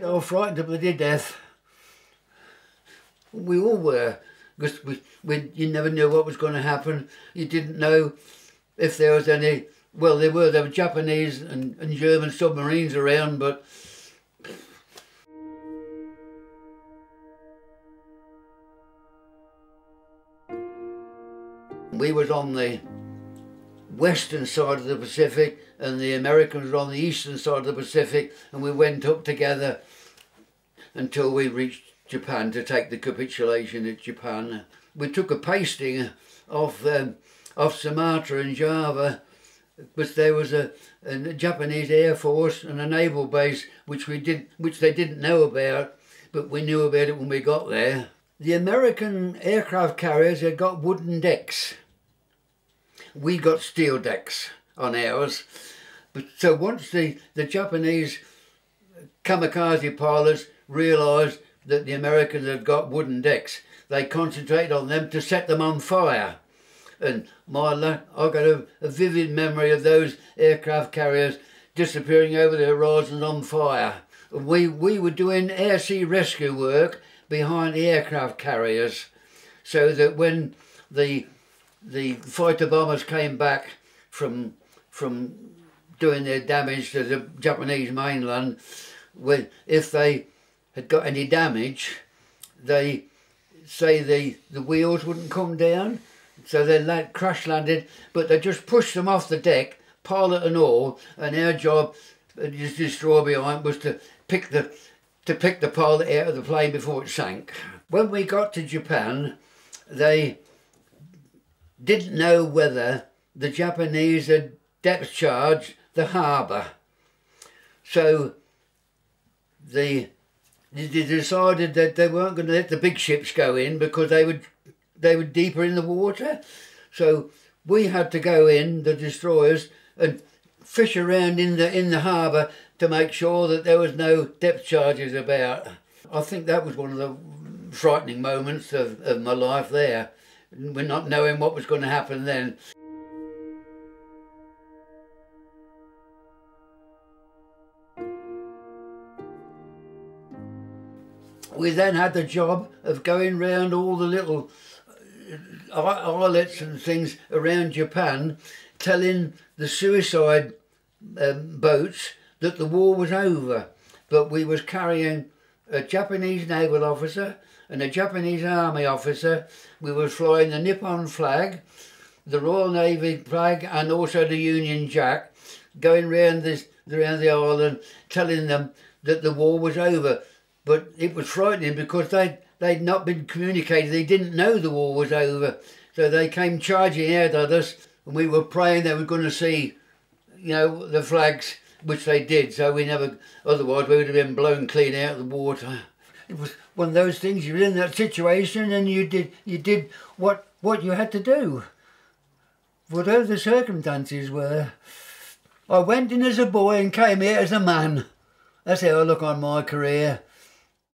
Oh, frightened to bloody death. We all were, because we, we, you never knew what was going to happen. You didn't know if there was any, well, there were, there were Japanese and, and German submarines around, but we was on the western side of the Pacific and the Americans were on the eastern side of the Pacific and we went up together until we reached Japan to take the capitulation at Japan. We took a pasting off um, off Sumatra and Java but there was a, a Japanese air force and a naval base which we did which they didn't know about but we knew about it when we got there. The American aircraft carriers had got wooden decks we got steel decks on ours. But so once the, the Japanese kamikaze pilots realised that the Americans had got wooden decks, they concentrated on them to set them on fire. And my, I've got a, a vivid memory of those aircraft carriers disappearing over the horizon on fire. We, we were doing air sea rescue work behind the aircraft carriers so that when the the fighter bombers came back from from doing their damage to the Japanese mainland, when if they had got any damage, they say the the wheels wouldn't come down, so they land, crash landed, but they just pushed them off the deck, pilot and all, and our job, uh, just destroy behind, was to pick the to pick the pilot out of the plane before it sank. When we got to Japan, they didn't know whether the Japanese had depth charge the harbour. So the they decided that they weren't going to let the big ships go in because they would they were deeper in the water. So we had to go in the destroyers and fish around in the in the harbour to make sure that there was no depth charges about. I think that was one of the frightening moments of, of my life there. We're not knowing what was going to happen then. We then had the job of going round all the little uh, islets and things around Japan, telling the suicide um, boats that the war was over. But we was carrying a Japanese naval officer and a Japanese army officer. We were flying the Nippon flag, the Royal Navy flag, and also the Union Jack, going round this around the island, telling them that the war was over. But it was frightening because they they'd not been communicated. They didn't know the war was over, so they came charging out at us, and we were praying they were going to see, you know, the flags, which they did. So we never, otherwise we would have been blown clean out of the water it was one of those things. You were in that situation, and you did you did what what you had to do, whatever the circumstances were. I went in as a boy and came here as a man. That's how I look on my career.